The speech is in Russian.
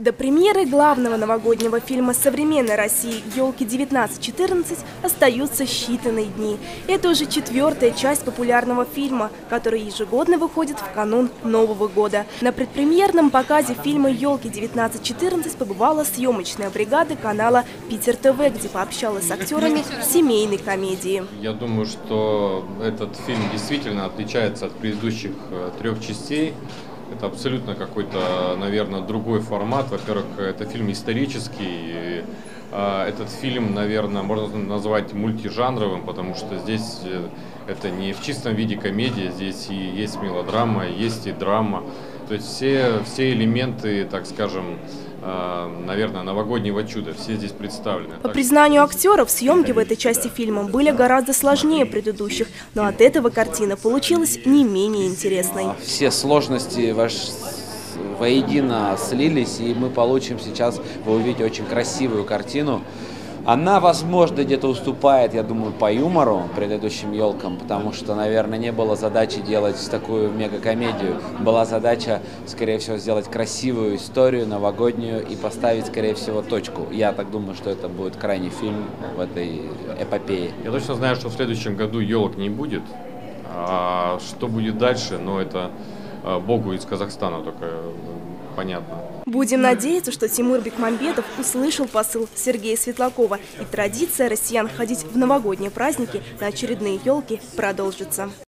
До премьеры главного новогоднего фильма современной России «Елки-1914» остаются считанные дни. Это уже четвертая часть популярного фильма, который ежегодно выходит в канун Нового года. На предпремьерном показе фильма «Елки-1914» побывала съемочная бригада канала «Питер ТВ», где пообщалась с актерами семейной комедии. Я думаю, что этот фильм действительно отличается от предыдущих э, трех частей. Это абсолютно какой-то, наверное, другой формат. Во-первых, это фильм исторический. А, этот фильм, наверное, можно назвать мультижанровым, потому что здесь э, это не в чистом виде комедия, здесь и есть мелодрама, есть и драма. То есть все, все элементы, так скажем, а, наверное, новогоднего чуда. Все здесь представлены. По признанию актеров, съемки в этой части фильма были гораздо сложнее предыдущих, но от этого картина получилась не менее интересной. Все сложности ваш воедино слились, и мы получим сейчас, вы увидите очень красивую картину, она, возможно, где-то уступает, я думаю, по юмору предыдущим елкам, потому что, наверное, не было задачи делать такую мегакомедию. Была задача, скорее всего, сделать красивую историю, новогоднюю и поставить, скорее всего, точку. Я так думаю, что это будет крайний фильм в этой эпопее. Я точно знаю, что в следующем году елок не будет. А что будет дальше, но ну, это а, Богу из Казахстана только понятно. Будем надеяться, что Тимур Бекмамбетов услышал посыл Сергея Светлакова, и традиция россиян ходить в новогодние праздники на очередные елки продолжится.